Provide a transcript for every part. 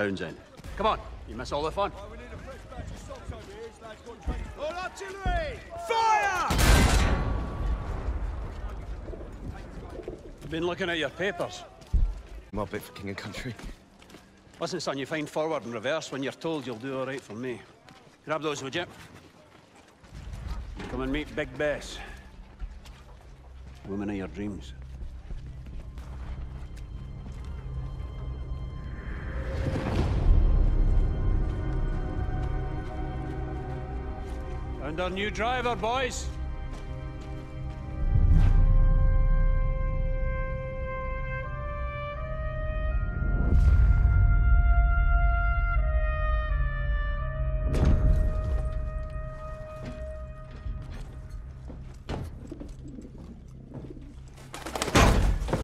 Townsend. Come on, you miss all the fun. All artillery! Fire! I've been looking at your papers. Mob it for king and country. Listen, son, you find forward and reverse when you're told you'll do all right for me. Grab those, would you? Come and meet Big Bess. Woman of your dreams. And our new driver, boys.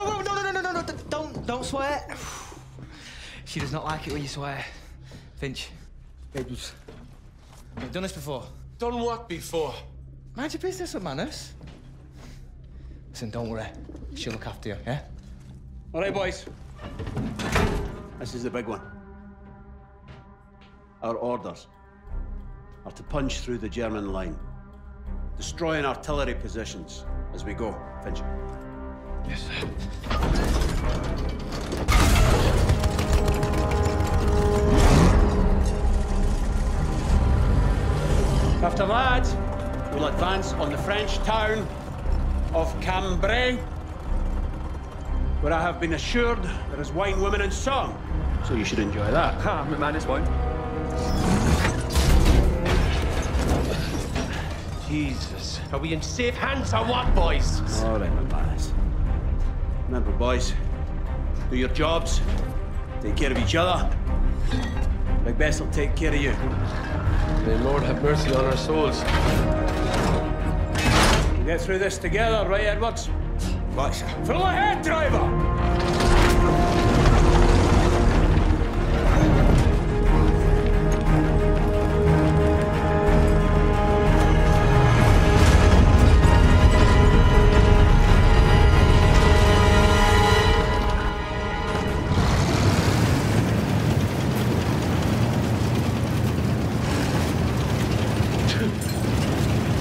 No, no, no, no, no, no, don't, don't swear. She does not like it when you swear. Finch. Edwards. You've done this before. Done what before? Mind your business with manners. Listen, don't worry. She'll look after you, yeah? All right, boys. This is the big one. Our orders are to punch through the German line, destroying artillery positions as we go. Finch. Yes, sir. After that, we'll advance on the French town of Cambrai, where I have been assured there is wine, women, and song. So you should enjoy that. Ah, my man is wine. Jesus. Are we in safe hands or what, boys? All right, my boys. Remember, boys, do your jobs, take care of each other. Big Bess will take care of you. May Lord have mercy on our souls. We'll get through this together, right, Edwards? Right, sir. Full ahead, driver!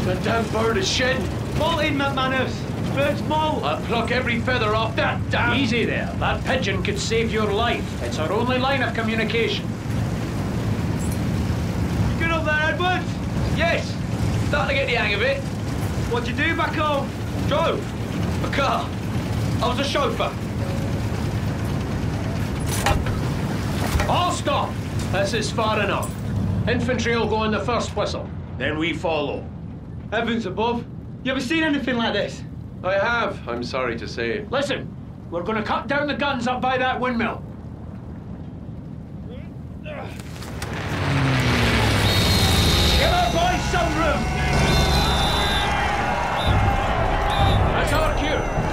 The damn bird is shedding. Bolt in, McManus. Bird's molt. I'll pluck every feather off that damn... Easy there. That pigeon could save your life. It's our only line of communication. You good up there, Edwards? Yes. Starting to get the hang of it. What'd you do back home? Drove. A car. I was a chauffeur. All stop! This is far enough. Infantry will go on the first whistle. Then we follow. Heavens above. You ever seen anything like this? I have, I'm sorry to say. Listen, we're going to cut down the guns up by that windmill. Give our boys some room. That's our cue.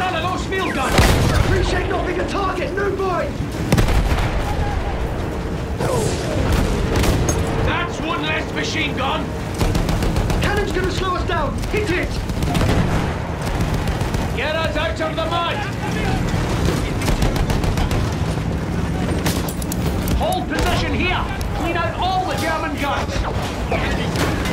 Shot of those field guns! Appreciate not being a target, new boy. That's one less machine gun! Cannon's gonna slow us down. Hit it. Get us out of the mud! Hold position here! Clean out all the German guns!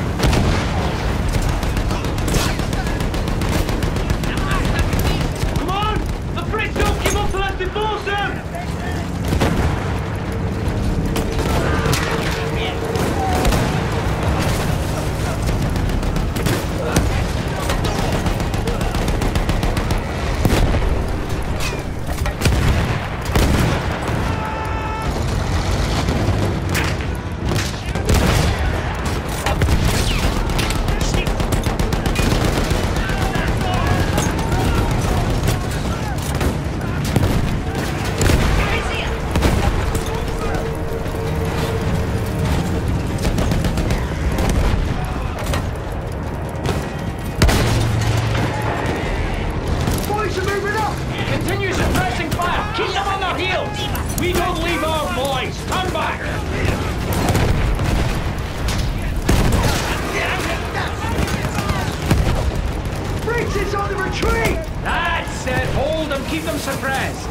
Resistance on the retreat! That's it! Hold them, keep them suppressed!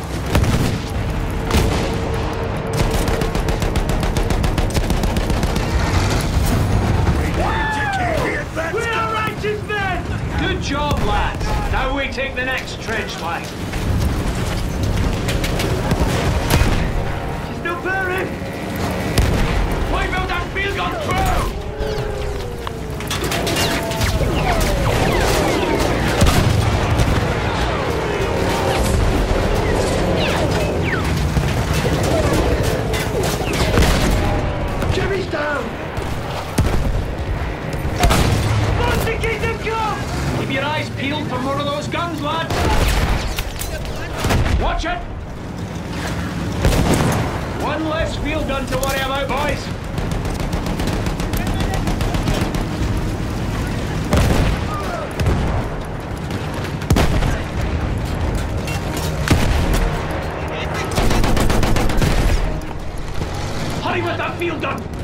We are righteous men! Good job, lads. Now we take the next trench line. She's still burning! Why will that field on fire? field gun to one ammo, boys. Honey with that field gun!